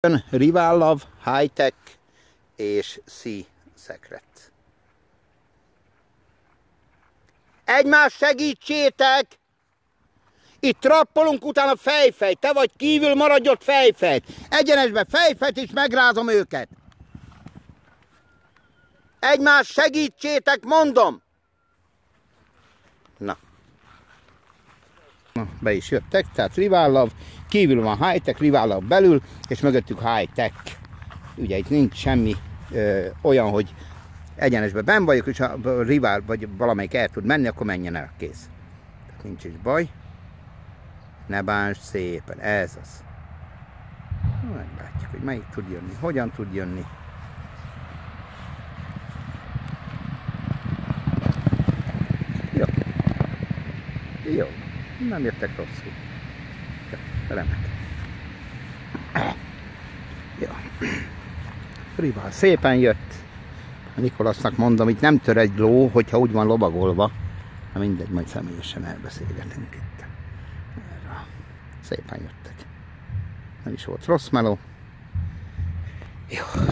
Love, High Tech és Sea Secret. Egymás segítsétek! Itt trappolunk, utána fejfej. Te vagy kívül, maradj ott fejfej. Egyenesbe fejfejt is megrázom őket. Egymás segítsétek, mondom! Na. Na, be is jöttek, tehát Rival Love, kívül van high-tech, Rival belül, és mögöttük high-tech. Ugye itt nincs semmi ö, olyan, hogy egyenesben ben vagyok, és ha Rival vagy valamelyik el tud menni, akkor menjen el, kész. Tehát nincs is baj. Ne bánts szépen, ez az. Meglátjuk, hogy melyik tud jönni, hogyan tud jönni. Jó. Jó. Nem jöttek rosszul. Jó, remek. Jó. Rival szépen jött. A Nikolasznak mondom, itt nem tör egy ló, hogyha úgy van lovagolva. Na mindegy, majd személyesen elbeszélgetünk itt. Erre. Szépen jöttek. Nem is volt rossz meló. Jó.